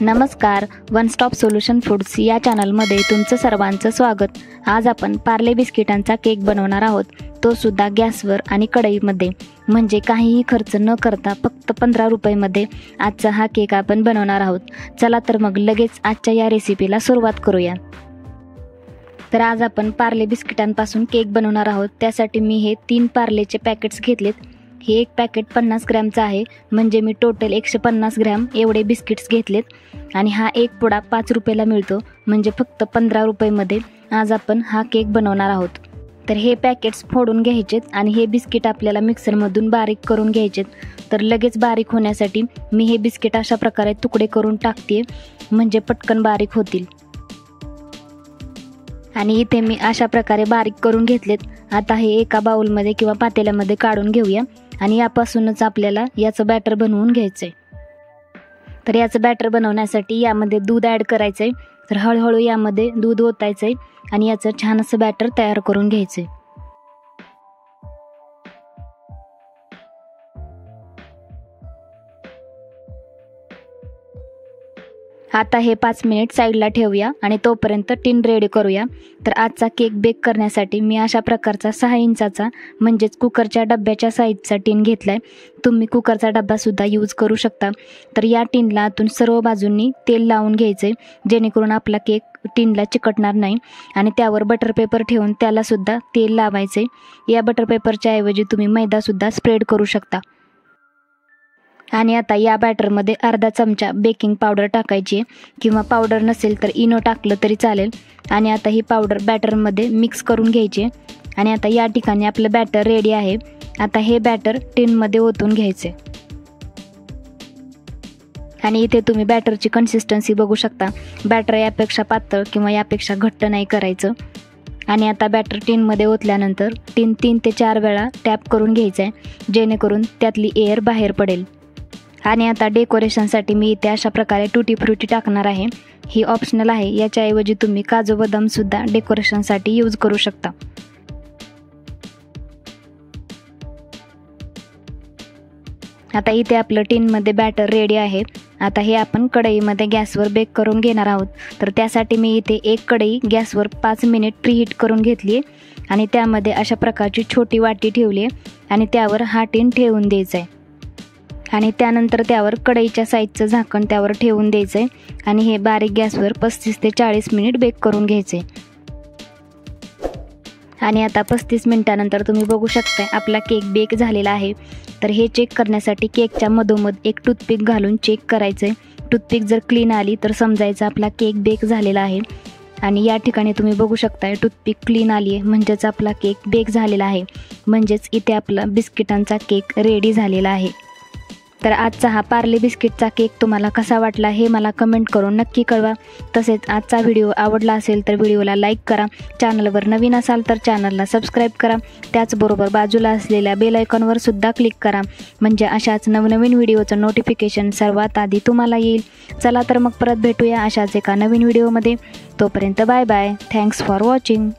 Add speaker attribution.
Speaker 1: नमस्कार one stop solution foods या चॅनलमध्ये तुमचं सर्वांचं स्वागत. आज आपण पार्ले बिस्किटांचा केक बनवणार आहोत. तो सुद्धा गॅसवर आणि कढईमध्ये. म्हणजे काहीही खर्च न करता फक्त पंधरा रुपयेमध्ये आजचा हा केक आपण बनवणार आहोत. चला तर मग लगेच आजच्या या रेसिपीला सुरुवात करूया. तर आज आपण पार्ले बिस्किटांपासून केक बनवणार आहोत. त्यासाठी मी हे तीन पार्लेचे पॅकेट्स घेतलेत. हे एक पॅकेट पन्नास ग्रॅमचं आहे. म्हणजे मी टोटल एकशे पन्नास ग्रॅम एवढे बिस्किट्स घेतलेत. आणि हा एक पुडा पाच रुपयाला मिळतो. म्हणजे फक्त पंधरा रुपयेमध्ये आज आपण हा केक बनवणार आहोत. तर हे पॅकेट्स फोडून घ्यायचेत आणि हे बिस्किट आपल्याला मिक्सरमधून बारीक करून घ्यायचेत. तर लगेच बारीक होण्यासाठी मी हे बिस्किट अशा प्रकारे तुकडे करून टाकते म्हणजे पटकन बारीक होतील. आणि इथे मी अशा प्रकारे बारीक करून घेतलेत. आता हे एका बाउलमध्ये किंवा पातेल्यामध्ये काढून घेऊया. आणि यापासूनच आपल्याला याचं बॅटर बनवून घ्यायचं आहे तर याचं बॅटर बनवण्यासाठी यामध्ये दूध ॲड करायचं आहे तर हळूहळू यामध्ये दूध ओतायचं आहे आणि याचं छान असं बॅटर तयार करून घ्यायचं आहे आता हे पाच मिनिट साईडला ठेवूया आणि तोपर्यंत टिन रेडी करूया. तर आजचा केक बेक करण्यासाठी मी अशा प्रकारचा सहा इंचाचा म्हणजेच कुकरच्या डब्याच्या साईजचा टिन घेतला आहे तुम्ही कुकरचा डब्बासुद्धा यूज करू शकता. तर या टिनला आतून सर्व बाजूंनी तेल लावून घ्यायचं आहे जेणेकरून आपला केक टिनला चिकटणार नाही. आणि त्यावर बटर पेपर ठेवून त्यालासुद्धा तेल लावायचे या बटर पेपरच्या ऐवजी तुम्ही मैदासुद्धा स्प्रेड करू शकता. आणि आता या बॅटरमध्ये अर्धा चमचा बेकिंग पावडर टाकायची किंवा पावडर नसेल तर इनो टाकलं तरी चालेल. आणि आता ही पावडर बॅटरमध्ये मिक्स करून घ्यायची. आणि आता या ठिकाणी आपलं बॅटर रेडी आहे. आता हे बॅटर टिनमध्ये ओतून घ्यायचे. आणि इथे तुम्ही बॅटरची कन्सिस्टन्सी बघू शकता. बॅटर यापेक्षा पातळ किंवा यापेक्षा घट्ट नाही करायचं. आणि आता बॅटर टिनमध्ये ओतल्यानंतर तीन तीन ते चार वेळा टॅप करून घ्यायचं आहे जेणेकरून त्यातली एअर बाहेर पडेल. आणि आता डेकोरेशनसाठी मी इथे अशा प्रकारे टुटी फ्रुटी टाकणार आहे. ही ऑप्शनल आहे. याच्याऐवजी तुम्ही काजू बदामसुद्धा डेकोरेशनसाठी यूज करू शकता. आता इथे आपलं टीनमध्ये बॅटर रेडी आहे. आता हे आपण कढईमध्ये गॅसवर बेक करून घेणार आहोत. तर त्यासाठी मी इथे एक कढई गॅसवर पाच मिनिट प्रीहीट करून घेतली आहे. आणि त्यामध्ये अशा प्रकारची छोटी वाटी ठेवली आहे. आणि त्यावर हा टिन ठेवून द्यायचा आहे. आणि त्यानंतर त्यावर कढईच्या साईजचं झाकण त्यावर ठेवून द्यायचं आहे आणि हे बारीक गॅसवर पस्तीस ते चाळीस मिनिट बेक करून घ्यायचे आणि आता पस्तीस मिनटानंतर तुम्ही बघू शकता आपला केक बेक झालेला आहे. तर हे चेक करण्यासाठी केकच्या मधोमध एक टूथपिक घालून चेक करायचं आहे टूथपिक जर क्लीन आली तर समजायचं आपला केक बेक झालेला आहे. आणि या ठिकाणी तुम्ही बघू शकताय टूथपिक क्लीन आली आहे म्हणजेच आपला केक बेक झालेला आहे. म्हणजेच इथे आपला बिस्किटांचा केक रेडी झालेला आहे. तर आजचा हा पार्ले बिस्किटचा केक तुम्हाला कसा वाटला हे मला कमेंट करून नक्की कळवा. तसेच आजचा व्हिडिओ आवडला असेल तर व्हिडिओला लाईक करा. चॅनलवर नवीन असाल तर चॅनलला सबस्क्राईब करा. त्याचबरोबर बाजूला असलेल्या बेल आयकॉनवर सुद्धा क्लिक करा. म्हणजे अशाच नवनवीन व्हिडिओचं नोटिफिकेशन सर्वात आधी तुम्हाला येईल. चला तर मग परत भेटूया अशाच एका नवीन व्हिडिओमध्ये. तोपर्यंत bye bye. Thanks for watching